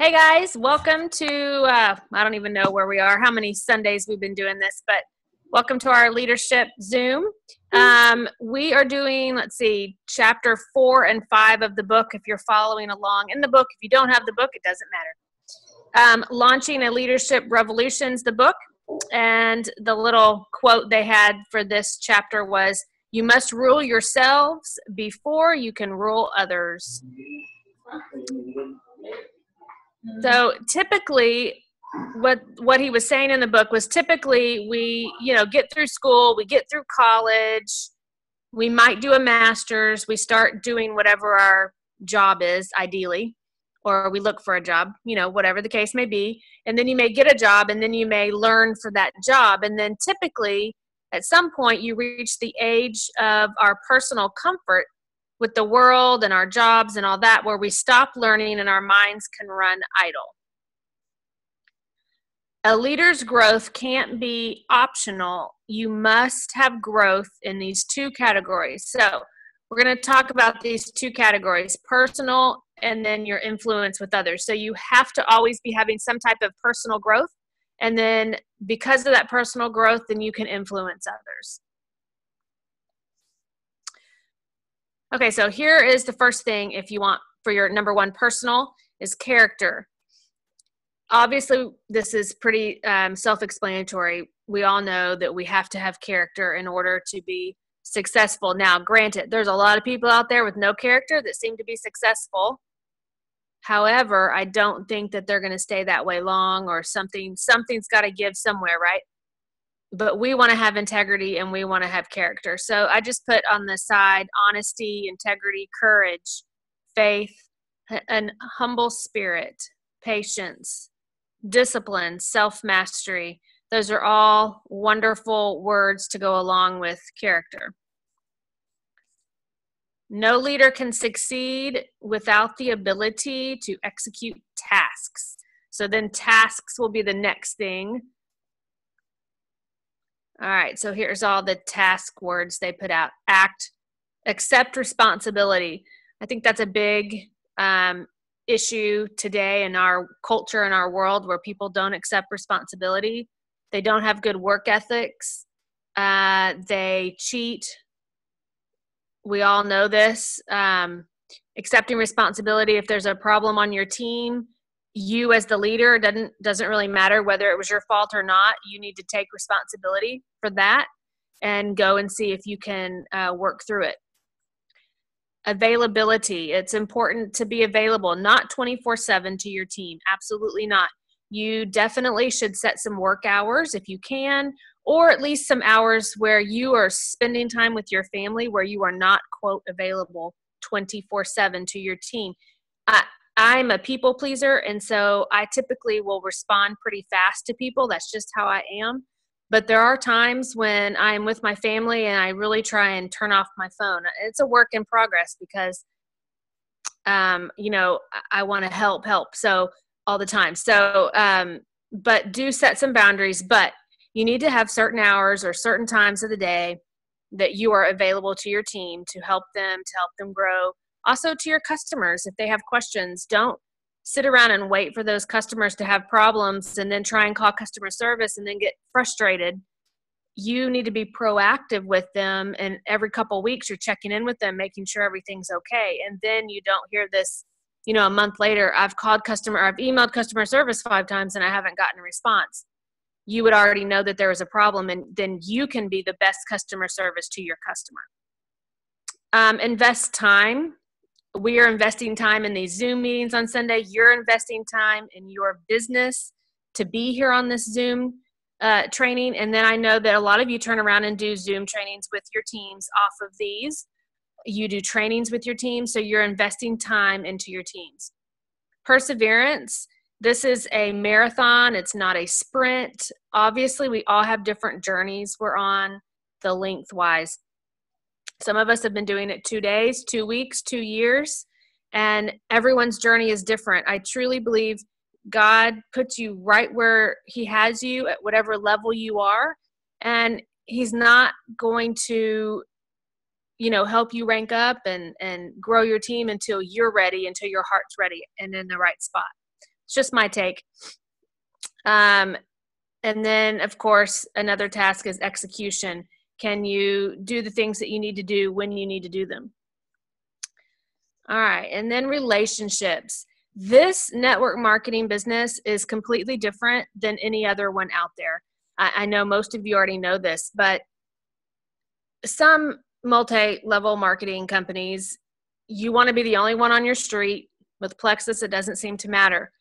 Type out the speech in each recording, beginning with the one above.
Hey guys, welcome to, uh, I don't even know where we are, how many Sundays we've been doing this, but welcome to our leadership Zoom. Um, we are doing, let's see, chapter four and five of the book if you're following along in the book. If you don't have the book, it doesn't matter. Um, launching a Leadership Revolutions, the book. And the little quote they had for this chapter was, You must rule yourselves before you can rule others. Mm-hmm. So typically, what what he was saying in the book was typically we you know get through school, we get through college, we might do a master's, we start doing whatever our job is ideally, or we look for a job, you know, whatever the case may be, and then you may get a job, and then you may learn for that job, and then typically at some point you reach the age of our personal comfort with the world and our jobs and all that where we stop learning and our minds can run idle. A leader's growth can't be optional. You must have growth in these two categories. So, we're going to talk about these two categories personal and then your influence with others. So, you have to always be having some type of personal growth. And then, because of that personal growth, then you can influence others. Okay, so here is the first thing if you want for your number one personal is character. Obviously, this is pretty um, self explanatory. We all know that we have to have character in order to be successful. Now, granted, there's a lot of people out there with no character that seem to be successful. However, I don't think that they're going to stay that way long or something something's got to give somewhere, right? But we want to have integrity and we want to have character. So I just put on the side honesty, integrity, courage, faith, an humble spirit, patience, discipline, self mastery. Those are all wonderful words to go along with character. No leader can succeed without the ability to execute tasks. So then tasks will be the next thing all right, so here's all the task words they put out act, accept responsibility. I think that's a big um, issue today in our culture and our world where people don't accept responsibility. They don't have good work ethics. Uh, they cheat. We all know this. Um, accepting responsibility if there's a problem on your team you as the leader doesn't doesn't really matter whether it was your fault or not. You need to take responsibility for that and go and see if you can uh, work through it. Availability. It's important to be available not 24 7 to your team. Absolutely not. You definitely should set some work hours if you can or at least some hours where you are spending time with your family where you are not quote available 24 7 to your team I'm a people pleaser, and so I typically will respond pretty fast to people. That's just how I am. But there are times when I'm with my family and I really try and turn off my phone. It's a work in progress because, um, you know, I, want to help, help. So all the time. So, um, but do set some boundaries. But you need to have certain hours or certain times of the day that you are available to your team to help them, to help them grow also to your customers if they have questions don't sit around and wait for those customers to have problems and then try and call customer service and then get frustrated. You need to be proactive with them and every couple weeks you're checking in with them making sure everything's okay. And then you don't hear this you know a month later i've called customer i've emailed customer service five times and i haven't gotten a response. You would already know that there was a problem and then you can be the best customer service to your customer. Um, invest time we are investing time in these Zoom meetings on Sunday. You're investing time in your business to be here on this Zoom uh, training. And then I know that a lot of you turn around and do Zoom trainings with your teams off of these. You do trainings with your team, so you're investing time into your teams. Perseverance. This is a marathon, it's not a sprint. Obviously, we all have different journeys we're on the lengthwise. Some of us have been doing it two days, two weeks, two years, and everyone's journey is different. I truly believe God puts you right where He has you at whatever level you are, and He's not going to you know help you rank up and and grow your team until you're ready until your heart's ready and in the right spot It's just my take. Um, and then, of course, another task is execution. Can you do the things that you need to do when you need to do them? All right, and then relationships. This network marketing business is completely different than any other one out there. I, I know most of you already know this, but some multi level marketing companies, you want to be the only one on your street. With Plexus, it doesn't seem to matter.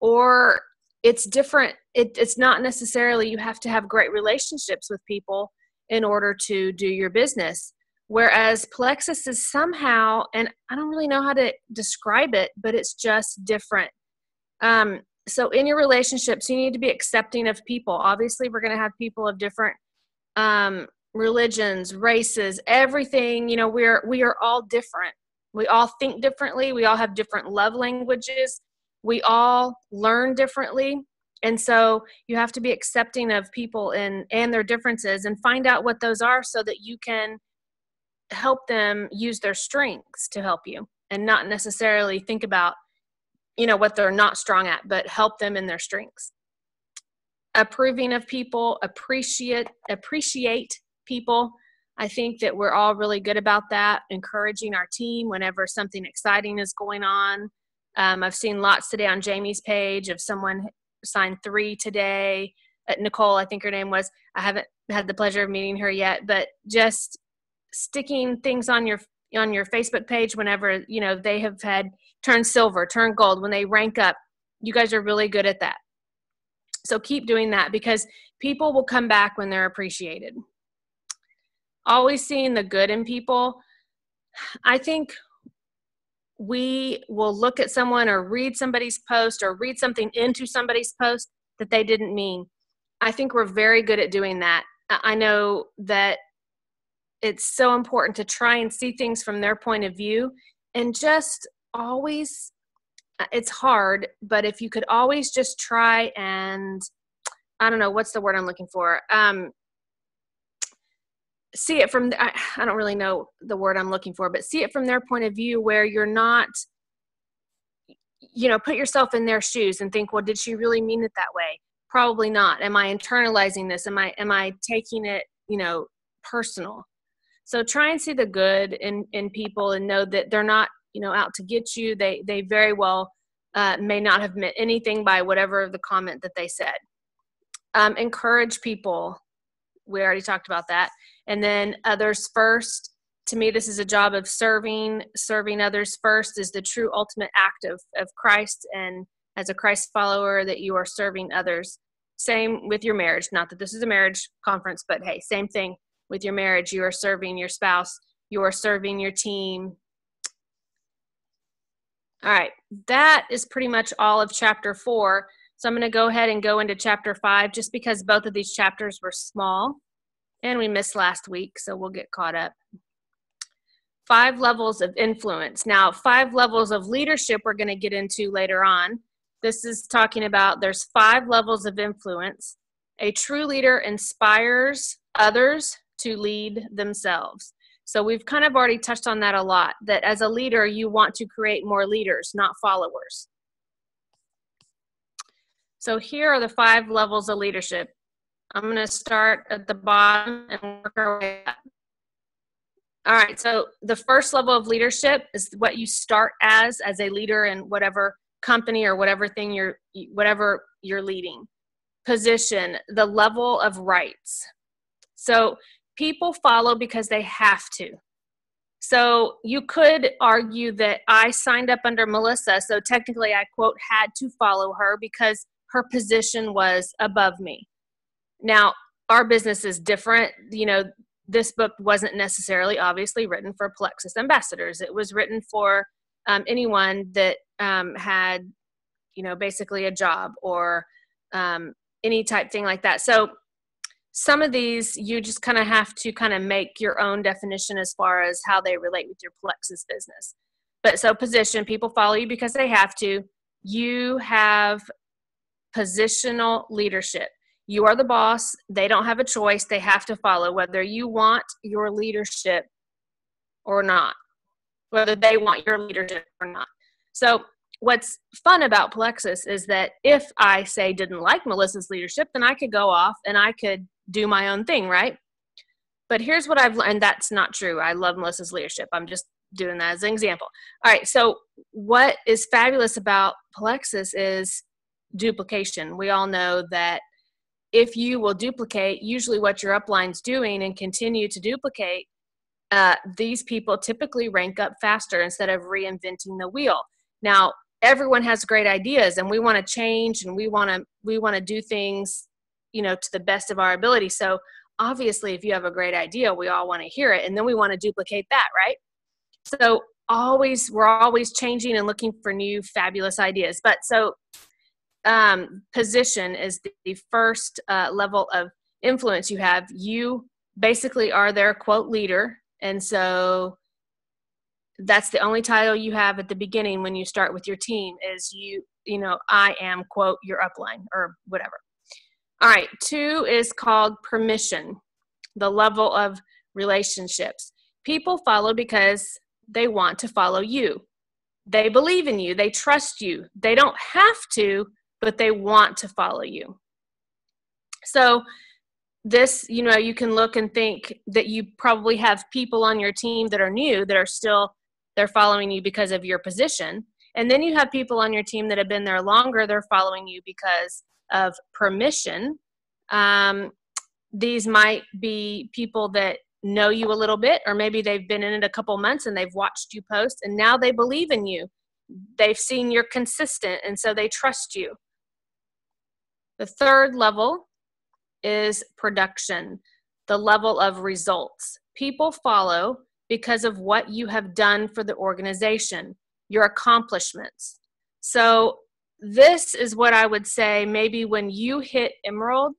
Or it's different. It, it's not necessarily you have to have great relationships with people in order to do your business. Whereas Plexus is somehow, and I don't really know how to describe it, but it's just different. Um, so in your relationships, you need to be accepting of people. Obviously, we're going to have people of different um, religions, races, everything. You know, we're we are all different. We all think differently. We all have different love languages. We all learn differently. And so you have to be accepting of people and and their differences and find out what those are so that you can help them use their strengths to help you and not necessarily think about you know what they're not strong at but help them in their strengths approving of people appreciate appreciate people. I think that we're all really good about that, encouraging our team whenever something exciting is going on. Um, I've seen lots today on Jaime's page of someone signed three today. Uh, Nicole, I think her name was. I haven't had the pleasure of meeting her yet, but just sticking things on your on your Facebook page whenever you know they have had turned silver, turned gold when they rank up. You guys are really good at that. So keep doing that because people will come back when they're appreciated always seeing the good in people. I think we will look at someone or read somebody's post or read something into somebody's post that they didn't mean. I think we're very good at doing that. I know that it's so important to try and see things from their point of view and just always it's hard but if you could always just try and i don't know what's the word i'm looking for um see it from I, I don't really know the word i'm looking for but see it from their point of view where you're not you know put yourself in their shoes and think well did she really mean it that way? Probably not. Am i internalizing this? Am i am i taking it you know personal? So try and see the good in in people and know that they're not you know out to get you. They they very well uh, may not have meant anything by whatever the comment that they said. Um, encourage people. We already talked about that and then others first. To me this is a job of serving serving others first is the true ultimate act of, of christ. And as a christ follower that you are serving others. Same with your marriage. Not that this is a marriage conference but hey same thing with your marriage. You are serving your spouse. You are serving your team. All right. That is pretty much all of chapter four. So i'm going to go ahead and go into chapter five just because both of these chapters were small and we missed last week, so we'll get caught up. Five levels of influence. Now, five levels of leadership we're going to get into later on. This is talking about there's five levels of influence. A true leader inspires others to lead themselves. So we've kind of already touched on that a lot that as a leader, you want to create more leaders, not followers. So here are the five levels of leadership I'm going to start at the bottom and work our way up. All right, so the first level of leadership is what you start as as a leader in whatever company or whatever thing you're whatever you're leading. Position, the level of rights. So people follow because they have to. So you could argue that I signed up under Melissa, so technically I quote had to follow her because her position was above me. Now, our business is different. You know, this book wasn't necessarily obviously written for Plexus ambassadors. It was written for um, anyone that um, had, you know, basically a job or um, any type thing like that. So some of these you just kind of have to kind of make your own definition as far as how they relate with your Plexus business. But so position, people follow you because they have to. You have positional leadership. You are the boss. They don't have a choice. They have to follow whether you want your leadership or not, whether they want your leadership or not. So what's fun about Plexus is that if I say didn't like Melissa's leadership, then I could go off and I could do my own thing, right? But here's what I've learned that's not true. I love Melissa's leadership. I'm just doing that as an example. All right, so what is fabulous about Plexus is duplication. We all know that if you will duplicate, usually what your upline's doing and continue to duplicate, uh, these people typically rank up faster instead of reinventing the wheel. Now, everyone has great ideas and we want to change and we want to we want to do things you know to the best of our ability. So obviously if you have a great idea we all want to hear it and then we want to duplicate that right? So always we're always changing and looking for new fabulous ideas. But so um, position is the first uh, level of influence you have. You basically are their quote leader. And so that's the only title you have at the beginning when you start with your team is you you know i am quote your upline or whatever. All right. Two is called permission the level of relationships. People follow because they want to follow you. They believe in you. They trust you. They don't have to but they want to follow you so this you know you can look and think that you probably have people on your team that are new that are still they're following you because of your position. And then you have people on your team that have been there longer, they're following you because of permission. Um, these might be people that know you a little bit, or maybe they've been in it a couple months and they've watched you post and now they believe in you. They've seen you're consistent and so they trust you. The third level is production, the level of results. People follow because of what you have done for the organization, your accomplishments. So, this is what I would say maybe when you hit Emerald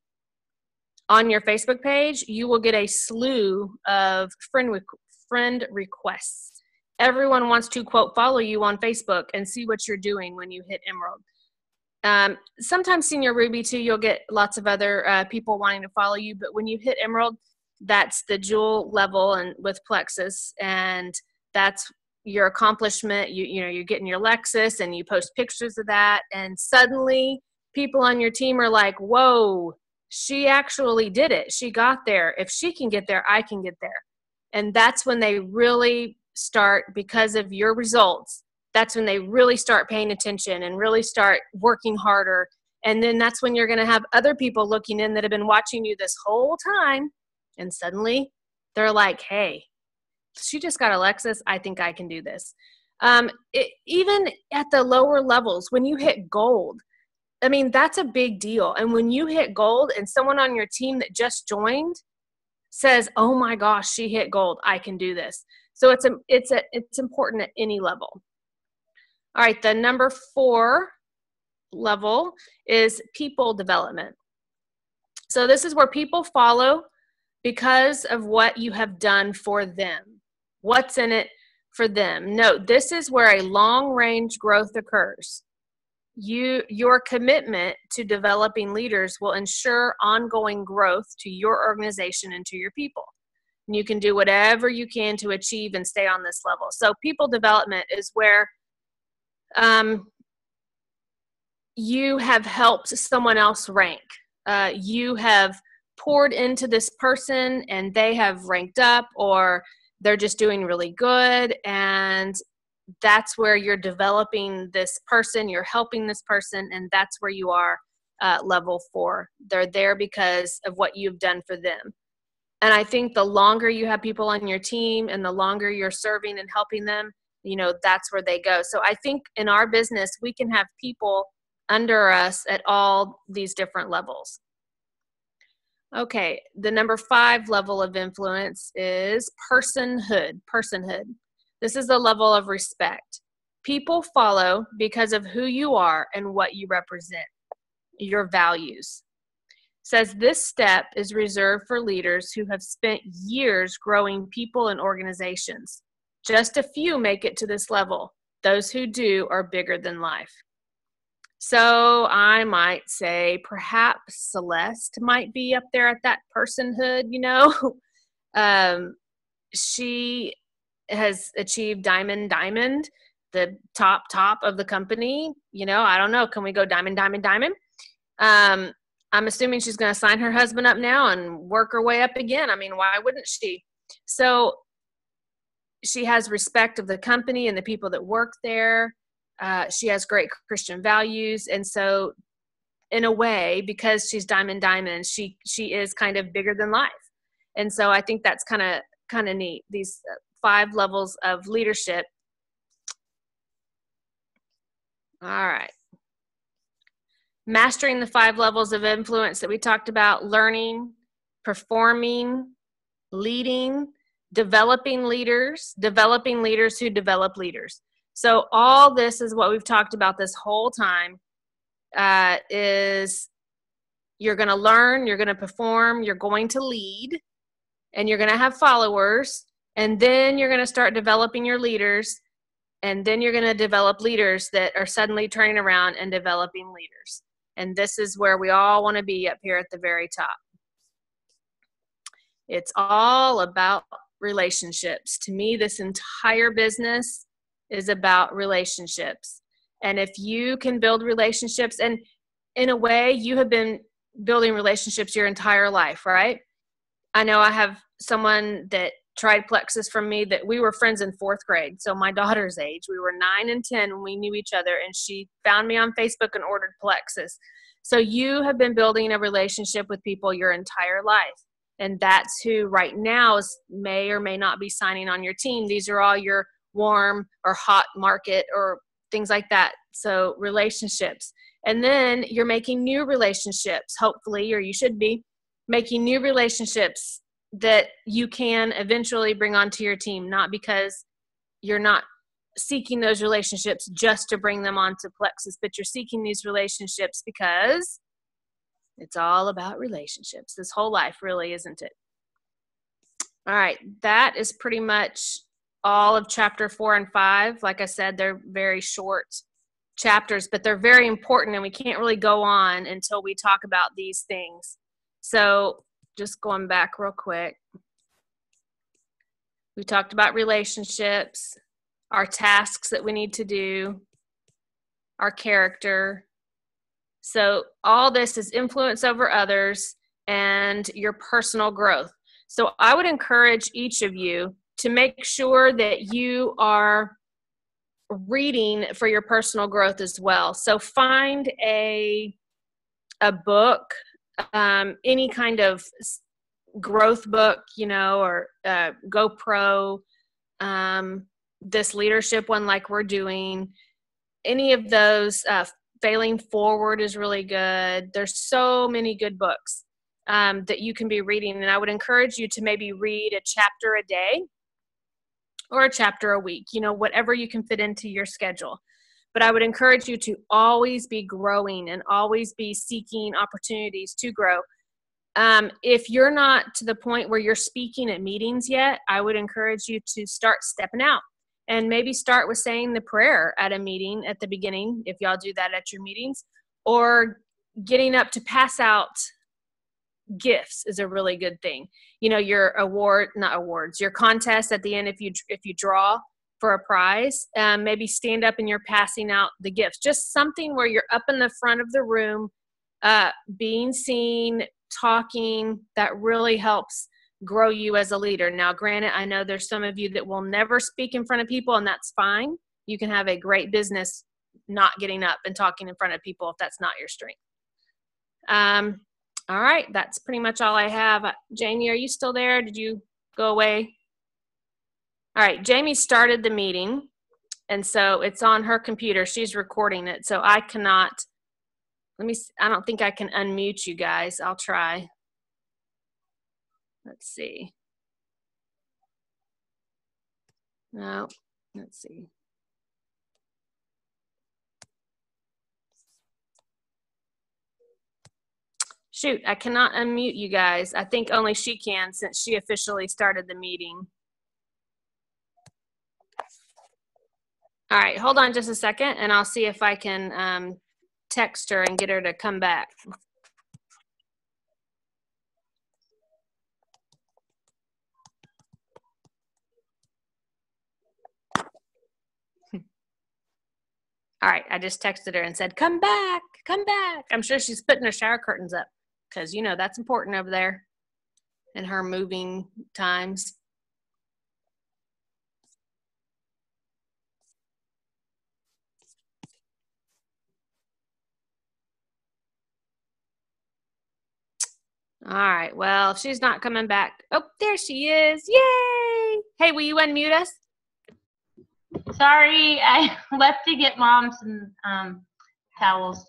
on your Facebook page, you will get a slew of friend, friend requests. Everyone wants to quote follow you on Facebook and see what you're doing when you hit Emerald. Um, sometimes Senior Ruby too, you'll get lots of other uh, people wanting to follow you, but when you hit Emerald, that's the jewel level and with plexus and that's your accomplishment. You you know you're getting your lexus and you post pictures of that and suddenly people on your team are like whoa she actually did it. She got there. If she can get there i can get there. And that's when they really start because of your results that's when they really start paying attention and really start working harder. And then that's when you're going to have other people looking in that have been watching you this whole time and suddenly they're like hey she just got a Lexus. i think i can do this. Um, it, even at the lower levels when you hit gold i mean that's a big deal. And when you hit gold and someone on your team that just joined says oh my gosh she hit gold. I can do this. So it's a it's a it's important at any level all right the number four level is people development so this is where people follow because of what you have done for them. What's in it for them? Note, this is where a long range growth occurs. You, your commitment to developing leaders will ensure ongoing growth to your organization and to your people. And you can do whatever you can to achieve and stay on this level. So, people development is where um, you have helped someone else rank. Uh, you have poured into this person and they have ranked up or they're just doing really good. And that's where you're developing this person you're helping this person and that's where you are uh, level four. They're there because of what you've done for them. And i think the longer you have people on your team and the longer you're serving and helping them you know that's where they go so i think in our business we can have people under us at all these different levels Okay, the number five level of influence is personhood. Personhood. This is the level of respect. People follow because of who you are and what you represent, your values. Says this step is reserved for leaders who have spent years growing people and organizations. Just a few make it to this level. Those who do are bigger than life. So I might say perhaps Celeste might be up there at that personhood, you know. um, she has achieved diamond diamond the top top of the company you know i don't know can we go diamond diamond diamond um i'm assuming she's going to sign her husband up now and work her way up again i mean why wouldn't she so she has respect of the company and the people that work there. Uh, she has great christian values. And so in a way because she's diamond diamond she she is kind of bigger than life. And so i think that's kind of kind of neat these uh, five levels of leadership. All right. Mastering the five levels of influence that we talked about learning performing leading developing leaders developing leaders who develop leaders so all this is what we've talked about this whole time uh, is you're going to learn, you're going to perform, you're going to lead, and you're going to have followers. And then you're going to start developing your leaders. And then you're going to develop leaders that are suddenly turning around and developing leaders. And this is where we all want to be up here at the very top. It's all about relationships. To me, this entire business is about relationships. And if you can build relationships, and in a way, you have been building relationships your entire life, right? I know I have someone that tried Plexus from me that we were friends in fourth grade. So my daughter's age, we were nine and 10 when we knew each other, and she found me on Facebook and ordered Plexus. So you have been building a relationship with people your entire life. And that's who right now is, may or may not be signing on your team. These are all your warm or hot market or things like that. So, relationships. And then you're making new relationships, hopefully, or you should be making new relationships that you can eventually bring onto your team, not because you're not seeking those relationships just to bring them onto Plexus, but you're seeking these relationships because it's all about relationships. This whole life, really, isn't it? All right, that is pretty much all of chapter four and five. Like I said, they're very short chapters, but they're very important, and we can't really go on until we talk about these things. So, just going back real quick, we talked about relationships, our tasks that we need to do, our character. So, all this is influence over others and your personal growth. So, I would encourage each of you to make sure that you are reading for your personal growth as well. So find a a book, um, any kind of growth book, you know, or uh, Go Pro, um, this leadership one like we're doing. Any of those, uh, Failing Forward is really good. There's so many good books um, that you can be reading, and I would encourage you to maybe read a chapter a day or a chapter a week, you know, whatever you can fit into your schedule. But I would encourage you to always be growing and always be seeking opportunities to grow. Um, if you're not to the point where you're speaking at meetings yet, I would encourage you to start stepping out and maybe start with saying the prayer at a meeting at the beginning, if y'all do that at your meetings, or getting up to pass out gifts is a really good thing. You know your award not awards your contest at the end if you if you draw for a prize um, maybe stand up and you're passing out the gifts. Just something where you're up in the front of the room uh, being seen talking that really helps grow you as a leader now granted i know there's some of you that will never speak in front of people and that's fine you can have a great business not getting up and talking in front of people if that's not your strength um, all right, that's pretty much all I have. Uh, Jaime, are you still there? Did you go away? All right, Jaime started the meeting, and so it's on her computer. She's recording it, so I cannot. Let me. I don't think I can unmute you guys. I'll try. Let's see. No, let's see. Shoot, I cannot unmute you guys. I think only she can since she officially started the meeting. All right, hold on just a second and I'll see if I can um, text her and get her to come back. All right, I just texted her and said, "Come back, come back." I'm sure she's putting her shower curtains up because you know that's important over there in her moving times. All right. Well, if she's not coming back, oh, there she is! Yay! Hey, will you unmute us? Sorry, I left to get mom some um, towels.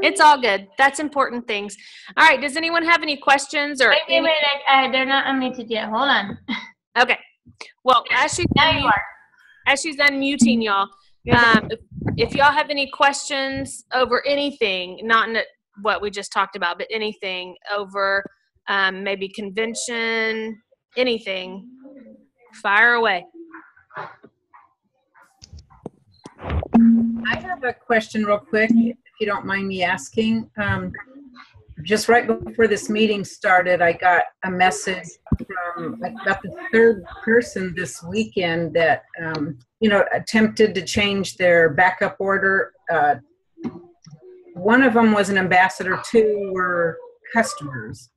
It's all good. That's important things. All right. Does anyone have any questions or? Wait, wait, any- wait. I, I, they're not unmuted yet. Hold on. Okay. Well, as she's Now you are. as she's unmuting y'all, um, if, if y'all have any questions over anything, not in what we just talked about, but anything over um, maybe convention, anything, fire away. I have a question real quick, if you don't mind me asking. Um, Just right before this meeting started, I got a message from about the third person this weekend that, um, you know, attempted to change their backup order. Uh, One of them was an ambassador, two were customers.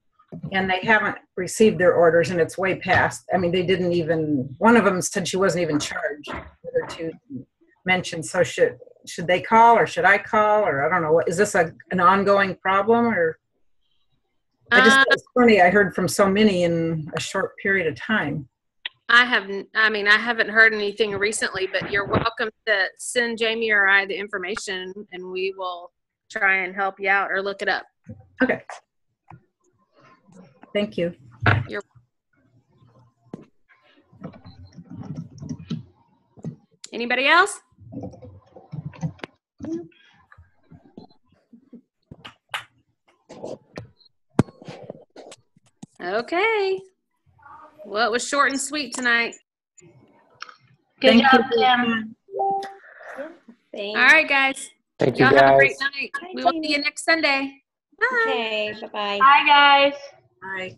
And they haven't received their orders and it's way past. I mean, they didn't even, one of them said she wasn't even charged. The other two mentioned, so should, should they call or should I call or I don't know, what is this a, an ongoing problem or? I just, Uh, it's funny, I heard from so many in a short period of time. I haven't, I mean, I haven't heard anything recently, but you're welcome to send Jaime or I the information and we will try and help you out or look it up. Okay. Thank you. You're Anybody else? Okay. Well, it was short and sweet tonight. Good Thank job, you. Sam. All right, guys. Thank you, Y'all have a great guys. night. We will see you next Sunday. Bye. Okay, bye-bye. Bye, guys. Bye.